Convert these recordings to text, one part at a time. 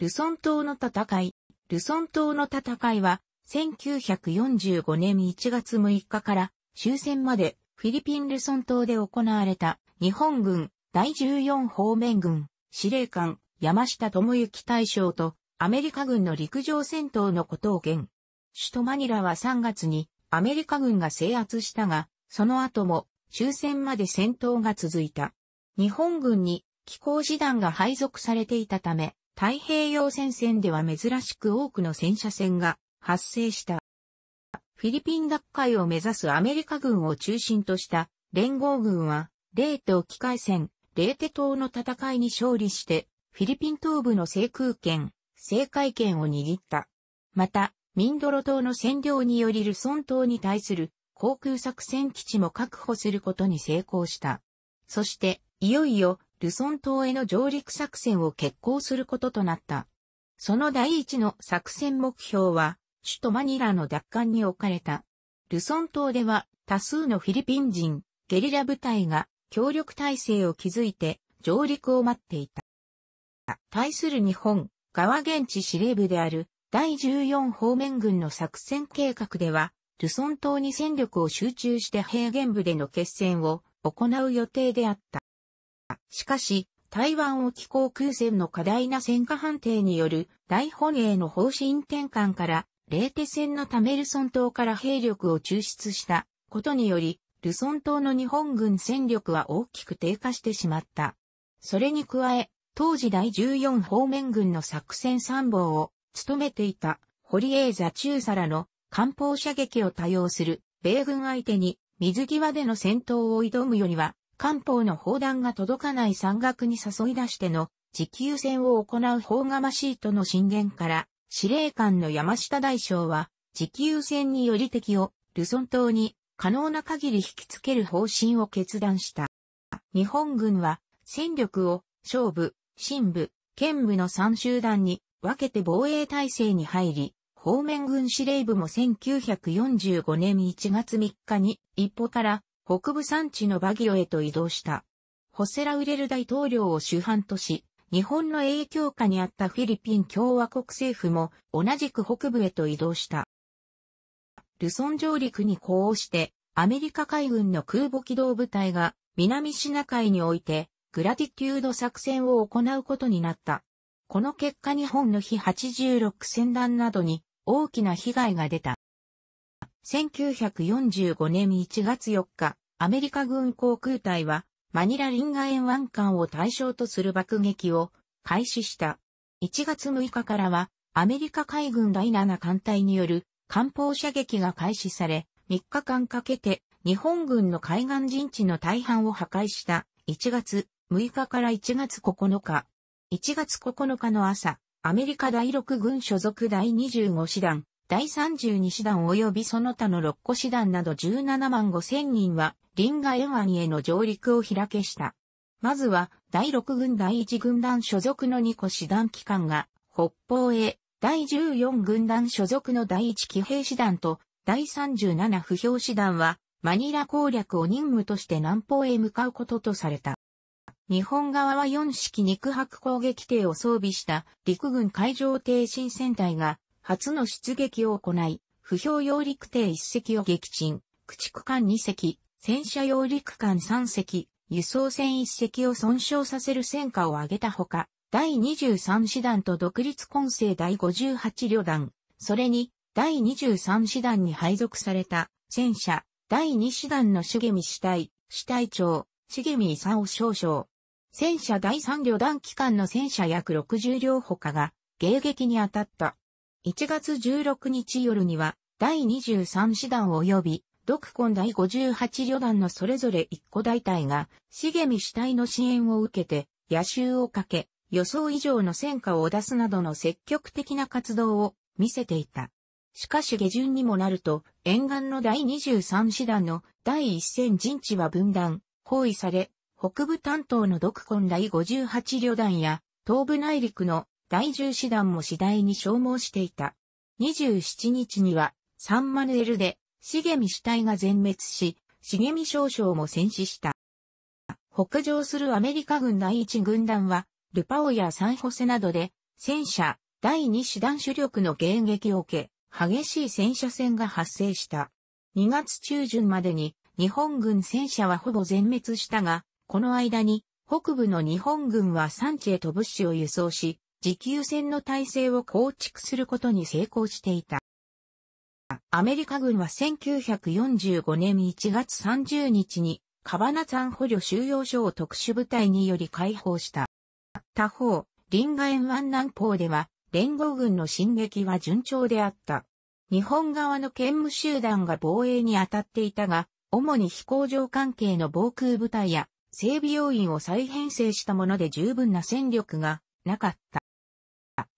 ルソン島の戦い。ルソン島の戦いは、1945年1月6日から終戦までフィリピンルソン島で行われた日本軍第14方面軍司令官山下智之大将とアメリカ軍の陸上戦闘のことを言。首都マニラは3月にアメリカ軍が制圧したが、その後も終戦まで戦闘が続いた。日本軍に機構師団が配属されていたため、太平洋戦線では珍しく多くの戦車戦が発生した。フィリピン奪回を目指すアメリカ軍を中心とした連合軍は、レーテ機械戦、レーテ島の戦いに勝利して、フィリピン東部の制空権、制海権を握った。また、ミンドロ島の占領によりルソン島に対する航空作戦基地も確保することに成功した。そして、いよいよルソン島への上陸作戦を決行することとなった。その第一の作戦目標は、首都マニラの奪還に置かれた。ルソン島では多数のフィリピン人、ゲリラ部隊が協力体制を築いて上陸を待っていた。対する日本、側現地司令部である第14方面軍の作戦計画では、ルソン島に戦力を集中して平原部での決戦を行う予定であった。しかし、台湾沖航空戦の過大な戦果判定による大本営の方針転換から、レーテ戦のためルソン島から兵力を抽出したことにより、ルソン島の日本軍戦力は大きく低下してしまった。それに加え、当時第14方面軍の作戦参謀を務めていた堀江座中佐らの艦砲射撃を多用する米軍相手に水際での戦闘を挑むよりは艦砲の砲弾が届かない山岳に誘い出しての持久戦を行う砲釜シートの進言から、司令官の山下大将は、持久戦により敵をルソン島に可能な限り引きつける方針を決断した。日本軍は戦力を勝部、新部、県部の3集団に分けて防衛体制に入り、方面軍司令部も1945年1月3日に一歩から北部山地のバギオへと移動した。ホセラウレル大統領を主犯とし、日本の影響下にあったフィリピン共和国政府も同じく北部へと移動した。ルソン上陸に呼応して、アメリカ海軍の空母機動部隊が南シナ海においてグラティテュード作戦を行うことになった。この結果日本の非86戦団などに大きな被害が出た。1945年1月4日、アメリカ軍航空隊は、マニラリンガ沿湾艦を対象とする爆撃を開始した。1月6日からは、アメリカ海軍第7艦隊による艦砲射撃が開始され、3日間かけて日本軍の海岸陣地の大半を破壊した1月6日から1月9日。1月9日の朝、アメリカ第6軍所属第25師団、第32師団及びその他の6個師団など17万5千人は、リンガ沿湾への上陸を開けした。まずは、第6軍第1軍団所属の2個師団機関が、北方へ、第14軍団所属の第1騎兵師団と、第37不評師団は、マニラ攻略を任務として南方へ向かうこととされた。日本側は4式肉薄攻撃艇を装備した陸軍海上艇新戦隊が初の出撃を行い、不評揚陸艇1隻を撃沈、駆逐艦2隻、戦車揚陸艦3隻、輸送船1隻を損傷させる戦果を挙げたほか、第23師団と独立混成第58旅団、それに第23師団に配属された戦車、第2師団の重見死体、死体長、重見勲少将。戦車第3旅団機関の戦車約60両ほかが迎撃に当たった。1月16日夜には、第23師団及び、独根第58旅団のそれぞれ1個大隊が、茂見主体の支援を受けて、野襲をかけ、予想以上の戦果を出すなどの積極的な活動を見せていた。しかし下旬にもなると、沿岸の第23師団の第一戦陣地は分断、包囲され、北部担当の独根第58旅団や、東部内陸の第10師団も次第に消耗していた。27日には、サンマヌエルで、茂み主体が全滅し、茂み少将も戦死した。北上するアメリカ軍第一軍団は、ルパオやサンホセなどで、戦車、第2師団主力の迎撃を受け、激しい戦車戦が発生した。2月中旬までに日本軍戦車はほぼ全滅したが、この間に北部の日本軍は産地へと物資を輸送し、持久戦の体制を構築することに成功していた。アメリカ軍は1945年1月30日にカバナ山捕虜収容所を特殊部隊により解放した。他方、リンガ沿湾南方では連合軍の進撃は順調であった。日本側の兼務集団が防衛に当たっていたが、主に飛行場関係の防空部隊や整備要員を再編成したもので十分な戦力がなかった。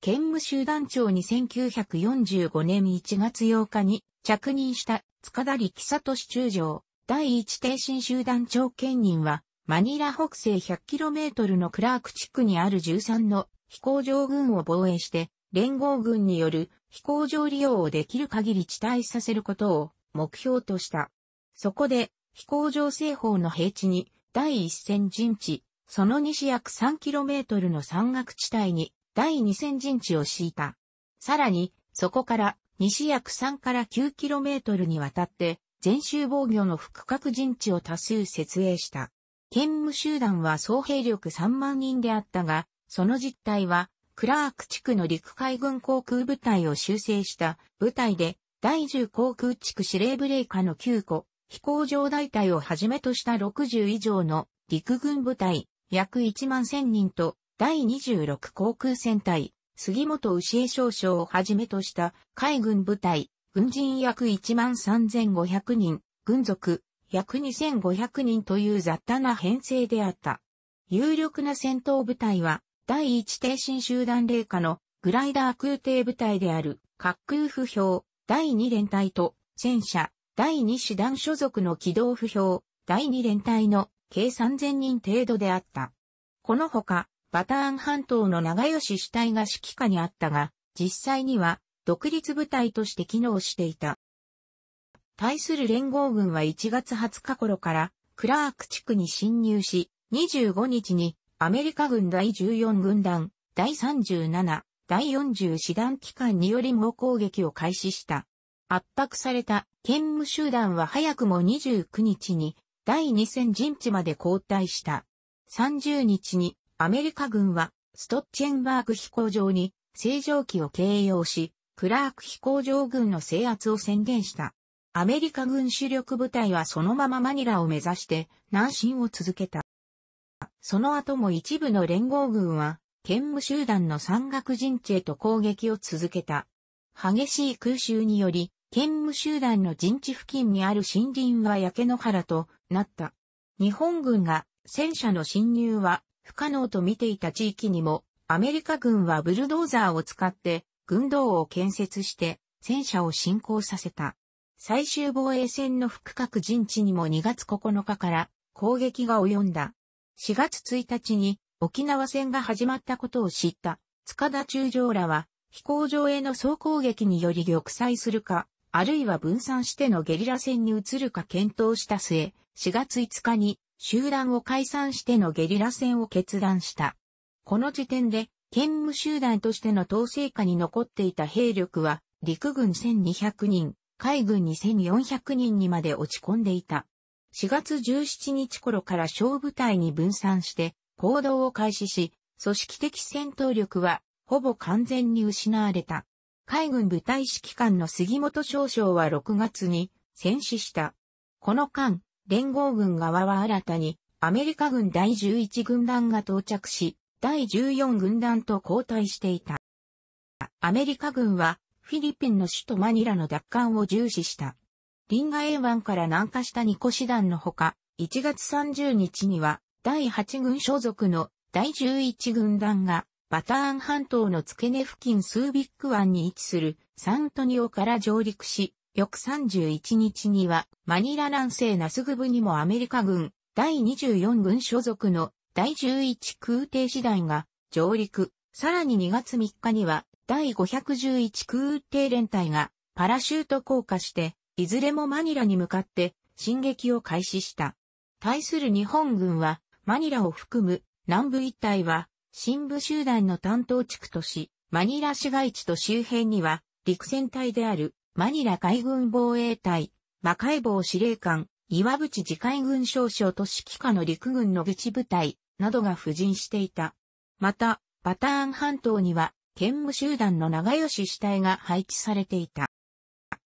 兼務集団長に1945年1月8日に着任した塚田力里中将、第一挺身集団長兼任は、マニラ北西 100km のクラーク地区にある13の飛行場軍を防衛して、連合軍による飛行場利用をできる限り地帯させることを目標とした。そこで、飛行場西方の平地に第一線陣地、その西約 3km の山岳地帯に第二線陣地を敷いた。さらに、そこから西約3から 9km にわたって全州防御の区画陣地を多数設営した。兼務集団は総兵力3万人であったが、その実態は、クラーク地区の陸海軍航空部隊を修正した部隊で、第10航空地区司令部令下の9個、飛行場大隊をはじめとした60以上の陸軍部隊、約1万1000人と第26航空戦隊、杉本牛江少将をはじめとした海軍部隊、軍人約1万3500人、軍属約2500人という雑多な編成であった。有力な戦闘部隊は、第一挺身集団霊下のグライダー空挺部隊である、滑空不評、第二連隊と、戦車、第二師団所属の機動不評、第二連隊の計3000人程度であった。このほか、バターン半島の長吉主体が指揮下にあったが、実際には独立部隊として機能していた。対する連合軍は1月20日頃からクラーク地区に侵入し、25日にアメリカ軍第14軍団、第37、第40師団機関により猛攻撃を開始した。圧迫された兼務集団は早くも29日に第2戦陣地まで後退した。30日にアメリカ軍はストッチェンバーグ飛行場に正常機を掲揚し、クラーク飛行場軍の制圧を宣言した。アメリカ軍主力部隊はそのままマニラを目指して南進を続けた。その後も一部の連合軍は、兼務集団の山岳陣地へと攻撃を続けた。激しい空襲により、兼務集団の陣地付近にある森林は焼け野原となった。日本軍が戦車の侵入は不可能と見ていた地域にも、アメリカ軍はブルドーザーを使って軍道を建設して戦車を進行させた。最終防衛戦の副核陣地にも2月9日から攻撃が及んだ。4月1日に沖縄戦が始まったことを知った塚田中将らは飛行場への総攻撃により玉砕するか、あるいは分散してのゲリラ戦に移るか検討した末、4月5日に集団を解散してのゲリラ戦を決断した。この時点で、兼務集団としての統制下に残っていた兵力は、陸軍1200人、海軍2400人にまで落ち込んでいた。4月17日頃から小部隊に分散して行動を開始し、組織的戦闘力はほぼ完全に失われた。海軍部隊指揮官の杉本少将は6月に戦死した。この間、連合軍側は新たにアメリカ軍第11軍団が到着し、第14軍団と交代していた。アメリカ軍はフィリピンの首都マニラの奪還を重視した。リンガ A1 から南下したニコ師団のほか、1月30日には第8軍所属の第11軍団がバターン半島の付け根付近スービック湾に位置するサントニオから上陸し、翌31日にはマニラ南西ナスグブにもアメリカ軍第24軍所属の第11空挺師団が上陸。さらに2月3日には第511空挺連隊がパラシュート降下していずれもマニラに向かって進撃を開始した。対する日本軍はマニラを含む南部一帯は新部集団の担当地区とし、マニラ市街地と周辺には、陸戦隊であるマニラ海軍防衛隊、魔界坊司令官、岩淵自海軍少将と指揮下の陸軍の口部隊などが布陣していた。また、バターン半島には、兼務集団の長吉死体が配置されていた。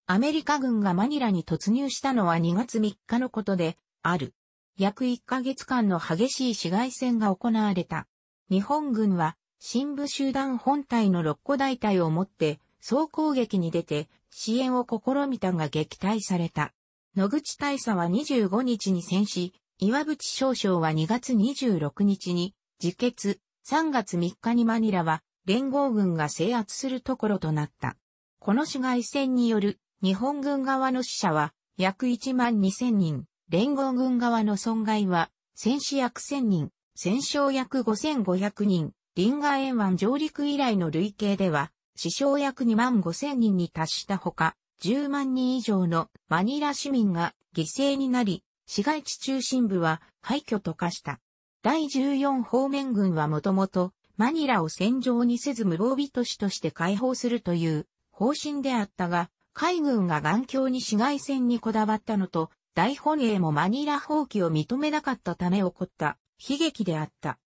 アメリカ軍がマニラに突入したのは2月3日のことで、ある。約1ヶ月間の激しい市街戦が行われた。日本軍は、新部集団本体の6個大隊をもって、総攻撃に出て、支援を試みたが撃退された。野口大佐は25日に戦死、岩渕少将は2月26日に自決、3月3日にマニラは連合軍が制圧するところとなった。この市街戦による日本軍側の死者は約1万2000人、連合軍側の損害は戦死約1000人、戦傷約5500人、リンガー湾上陸以来の累計では死傷約2万5000人に達したほか、10万人以上のマニラ市民が犠牲になり、市街地中心部は廃墟と化した。第14方面軍はもともとマニラを戦場にせず無防備都市として解放するという方針であったが、海軍が眼鏡に市街戦にこだわったのと、大本営もマニラ放棄を認めなかったため起こった悲劇であった。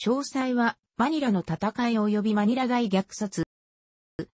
詳細は、マニラの戦い及びマニラ大虐殺、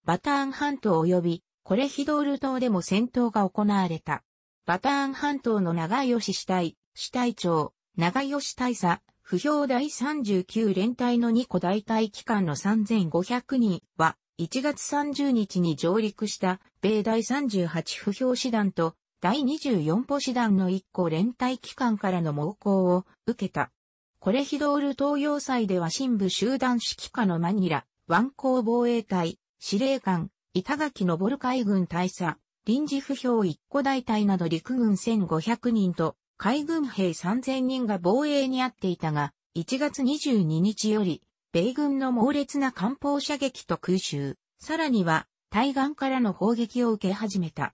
バターン半島及び、コレヒドール島でも戦闘が行われた。バターン半島の長吉死体、死体長、長吉大佐、不評第39連隊の2個大隊機関の3500人は、1月30日に上陸した米第38不評師団と第24歩師団の1個連隊機関からの猛攻を受けた。コレヒドール東洋祭では新部集団指揮下のマニラ、湾港防衛隊、司令官、板垣昇海軍大佐、臨時不評一個大隊など陸軍1500人と海軍兵3000人が防衛にあっていたが、1月22日より、米軍の猛烈な艦砲射撃と空襲、さらには対岸からの砲撃を受け始めた。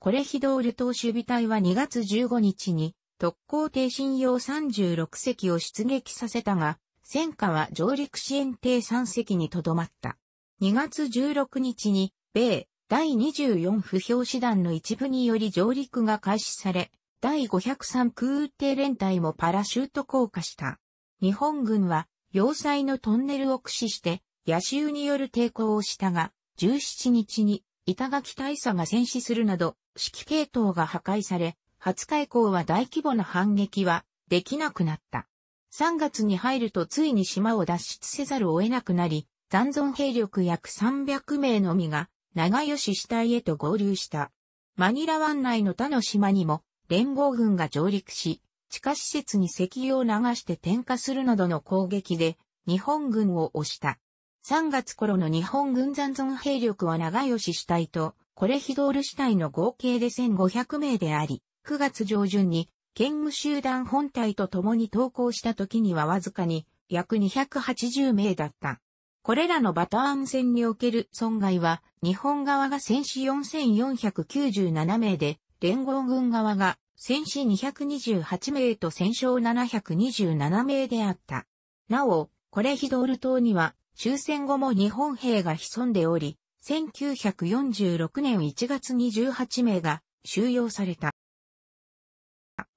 コレヒドール島守備隊は2月15日に特攻艇信用36隻を出撃させたが、戦火は上陸支援艇3隻にとどまった。2月16日に、米第24不評師団の一部により上陸が開始され、第503空挺連隊もパラシュート降下した。日本軍は、要塞のトンネルを駆使して、野襲による抵抗をしたが、17日に板垣大佐が戦死するなど、指揮系統が破壊され、20日以降は大規模な反撃はできなくなった。3月に入るとついに島を脱出せざるを得なくなり、残存兵力約300名のみが長吉死体へと合流した。マニラ湾内の他の島にも連合軍が上陸し、地下施設に石油を流して点火するなどの攻撃で日本軍を押した。3月頃の日本軍残存兵力は長吉死体とコレヒドール死体の合計で1500名であり、9月上旬に兼務集団本体と共に投降した時にはわずかに約280名だった。これらのバターン戦における損害は日本側が戦死4497名で、連合軍側が戦死228名と戦勝727名であった。なお、コレヒドール島には終戦後も日本兵が潜んでおり、1946年1月28名が収容された。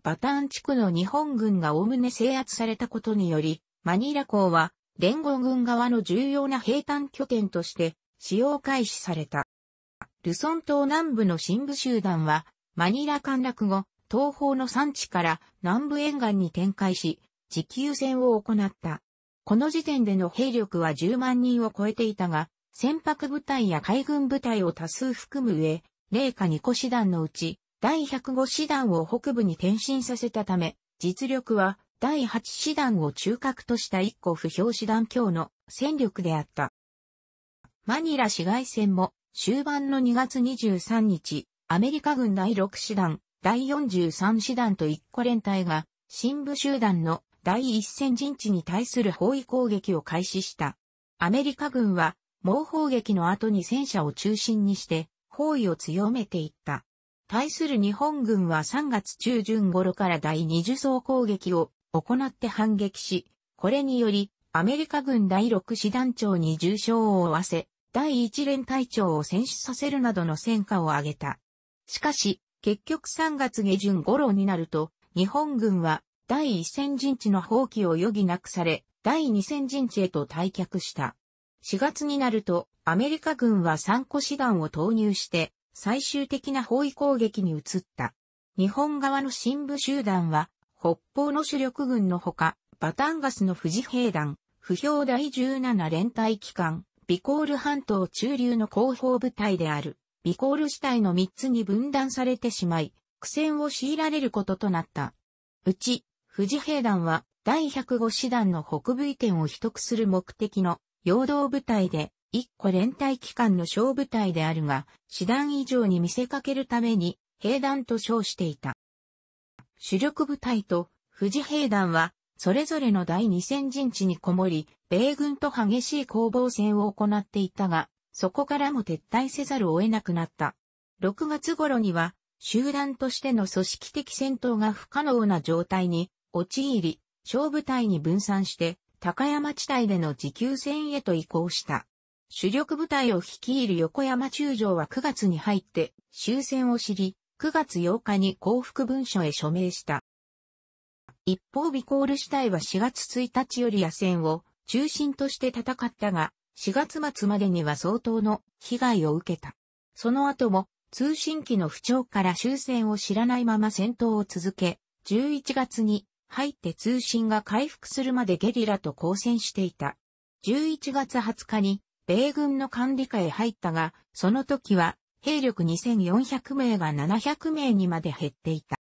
バターン地区の日本軍がおおむね制圧されたことにより、マニラ港は連合軍側の重要な兵站拠点として使用開始された。ルソン島南部の新部集団は、マニラ陥落後、東方の産地から南部沿岸に展開し、持久戦を行った。この時点での兵力は10万人を超えていたが、船舶部隊や海軍部隊を多数含む上、零下2個師団のうち、第105師団を北部に転進させたため、実力は第8師団を中核とした1個不評師団強の戦力であった。マニラ市街戦も終盤の2月23日、アメリカ軍第6師団、第43師団と1個連隊が、新部集団の第一線陣地に対する包囲攻撃を開始した。アメリカ軍は猛砲撃の後に戦車を中心にして包囲を強めていった。対する日本軍は3月中旬頃から第二重層攻撃を行って反撃し、これによりアメリカ軍第6師団長に重傷を負わせ、第1連隊長を戦死させるなどの戦果を挙げた。しかし、結局3月下旬頃になると、日本軍は第一戦陣地の放棄を余儀なくされ、第二戦陣地へと退却した。4月になると、アメリカ軍は3個師団を投入して、最終的な包囲攻撃に移った。日本側の新部集団は、北方の主力軍のほか、バタンガスの富士兵団、不評第17連隊機関、ビコール半島中流の後方部隊である、ビコール主体の3つに分断されてしまい、苦戦を強いられることとなった。うち、富士兵団は第105師団の北部移転を秘匿する目的の陽動部隊で、一個連隊機関の小部隊であるが、師団以上に見せかけるために、兵団と称していた。主力部隊と富士兵団は、それぞれの第二戦陣地にこもり、米軍と激しい攻防戦を行っていたが、そこからも撤退せざるを得なくなった。6月頃には、集団としての組織的戦闘が不可能な状態に陥り、小部隊に分散して、高山地帯での持久戦へと移行した。主力部隊を率いる横山中将は9月に入って終戦を知り、9月8日に降伏文書へ署名した。一方ビコール主体は4月1日より野戦を中心として戦ったが、4月末までには相当の被害を受けた。その後も通信機の不調から終戦を知らないまま戦闘を続け、11月に入って通信が回復するまでゲリラと交戦していた。11月20日に米軍の管理下へ入ったが、その時は兵力2400名が700名にまで減っていた。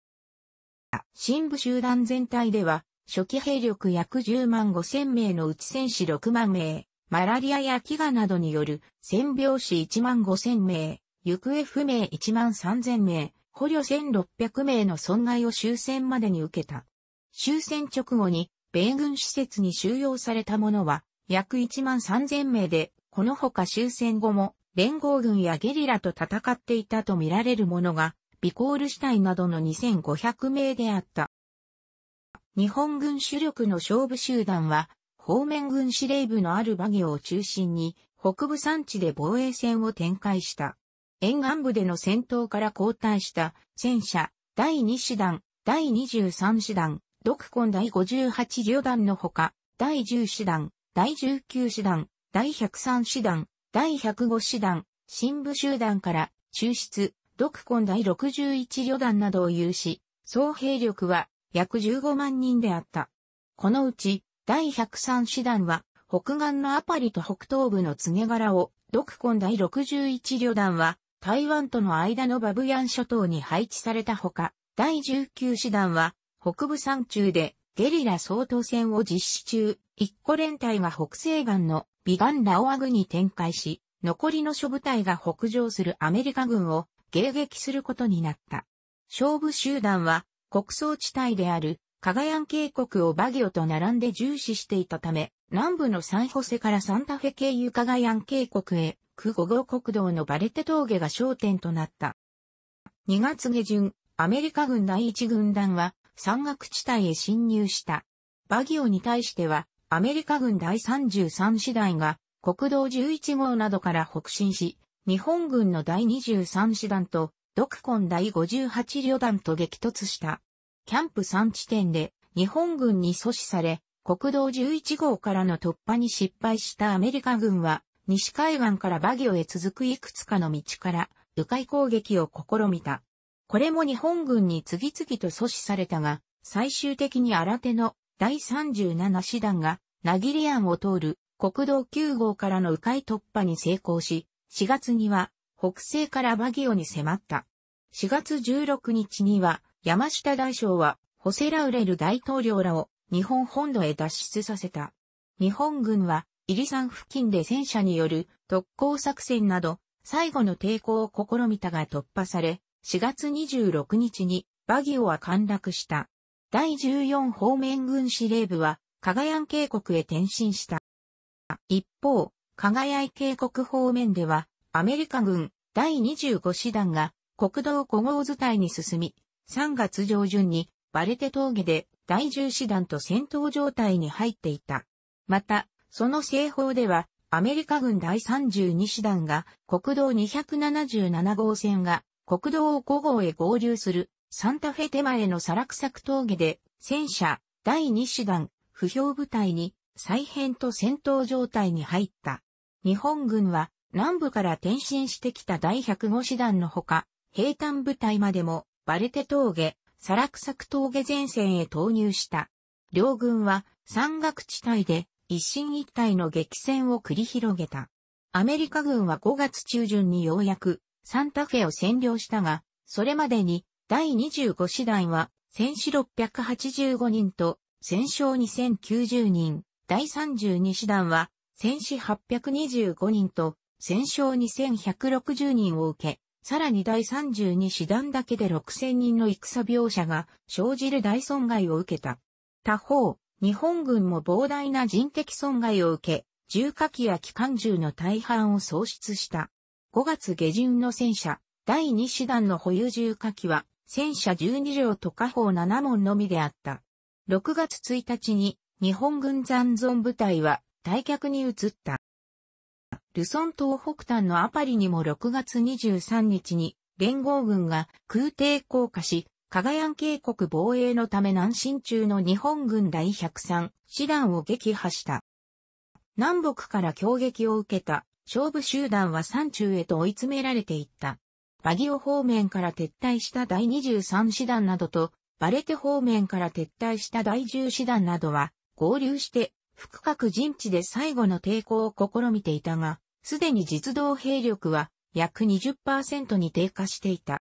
新部集団全体では、初期兵力約10万5千名のうち戦士6万名、マラリアや飢餓などによる戦病死1万5千名、行方不明1万3千名、捕虜1600名の損害を終戦までに受けた。終戦直後に米軍施設に収容された者は約1万3000名で、このほか終戦後も連合軍やゲリラと戦っていたとみられる者が、ビコールシュタインなどの2500名であった。日本軍主力の勝負集団は、方面軍司令部のあるバギオを中心に、北部山地で防衛戦を展開した。沿岸部での戦闘から交代した戦車第2師団、第23師団、独根第58旅団のほか、第10師団、第19師団、第103師団、第105師団、新部集団から抽出、独根第61旅団などを有し、総兵力は約15万人であった。このうち、第103師団は、北岸のアパリと北東部の告げ柄を、独根第61旅団は、台湾との間のバブヤン諸島に配置されたほか、第19師団は、北部山中でゲリラ総統戦を実施中、一個連隊が北西岸のビガンラオアグに展開し、残りの諸部隊が北上するアメリカ軍を迎撃することになった。勝負集団は国葬地帯であるカガヤン渓谷をバギオと並んで重視していたため、南部のサンホセからサンタフェ経由カガヤン渓谷へ、ク5号国道のバレテ峠が焦点となった。2月下旬、アメリカ軍第一軍団は山岳地帯へ侵入した。バギオに対しては、アメリカ軍第33師団が国道11号などから北進し、日本軍の第23師団と独根第58旅団と激突した。キャンプ3地点で日本軍に阻止され、国道11号からの突破に失敗したアメリカ軍は、西海岸からバギオへ続くいくつかの道から、迂回攻撃を試みた。これも日本軍に次々と阻止されたが、最終的に新手の第37師団が、ナギリアンを通る国道9号からの迂回突破に成功し、4月には北西からバギオに迫った。4月16日には山下大将はホセラウレル大統領らを日本本土へ脱出させた。日本軍はイリ山付近で戦車による特攻作戦など最後の抵抗を試みたが突破され、4月26日にバギオは陥落した。第14方面軍司令部は、加賀谷渓谷へ転進した。一方、加賀谷渓谷方面では、アメリカ軍第25師団が国道5号伝いに進み、3月上旬にバレテ峠で第10師団と戦闘状態に入っていた。また、その西方では、アメリカ軍第32師団が国道277号線が国道5号へ合流するサンタフェ手前のサラクサク峠で戦車第2師団不評部隊に再編と戦闘状態に入った。日本軍は南部から転進してきた第105師団のほか、平坦部隊までもバレテ峠、サラクサク峠前線へ投入した。両軍は山岳地帯で一進一退の激戦を繰り広げた。アメリカ軍は5月中旬にようやくサンタフェを占領したが、それまでに第25師団は戦死685人と戦勝2090人、第32師団は戦死825人と戦勝2160人を受け、さらに第32師団だけで6000人の戦描写が生じる大損害を受けた。他方、日本軍も膨大な人的損害を受け、重火器や機関銃の大半を喪失した。5月下旬の戦車、第2師団の保有重火器は、戦車12両と火砲7門のみであった。6月1日に、日本軍残存部隊は、退却に移った。ルソン島北端のアパリにも6月23日に、連合軍が空挺降下し、加賀山渓谷防衛のため南進中の日本軍第103師団を撃破した。南北から攻撃を受けた勝負集団は山中へと追い詰められていった。バギオ方面から撤退した第23師団などと、バレテ方面から撤退した第10師団などは合流して深角陣地で最後の抵抗を試みていたが、すでに実動兵力は約20%に低下していた。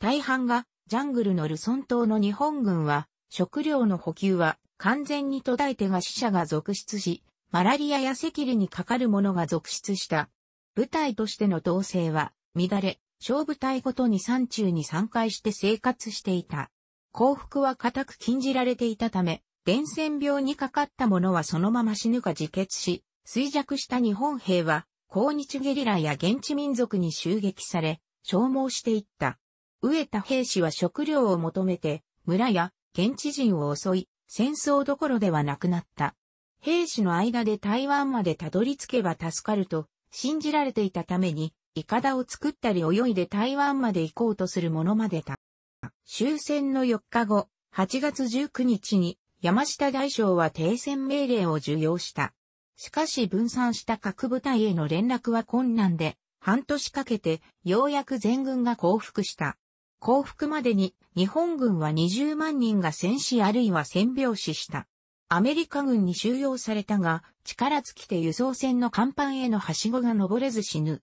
大半がジャングルのルソン島の日本軍は、食料の補給は完全に途絶えてが死者が続出し、マラリアや赤痢にかかる者が続出した。部隊としての統制は乱れ、小部隊ごとに山中に参回して生活していた。幸福は固く禁じられていたため、伝染病にかかった者はそのまま死ぬか自決し、衰弱した日本兵は、抗日ゲリラや現地民族に襲撃され、消耗していった。飢えた兵士は食料を求めて、村や現地人を襲い、戦争どころではなくなった。兵士の間で台湾までたどり着けば助かると信じられていたために、イカダを作ったり泳いで台湾まで行こうとする者までた。終戦の4日後、8月19日に山下大将は停戦命令を受容した。しかし分散した各部隊への連絡は困難で、半年かけてようやく全軍が降伏した。降伏までに日本軍は20万人が戦死あるいは戦病死した。アメリカ軍に収容されたが、力尽きて輸送船の甲板へのはしごが登れず死ぬ